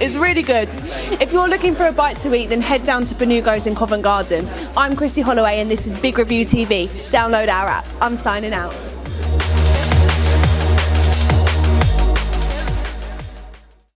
It's really good. If you're looking for a bite to eat, then head down to Benugo's in Covent Garden. I'm Christy Holloway and this is Big Review TV. Download our app. I'm signing out.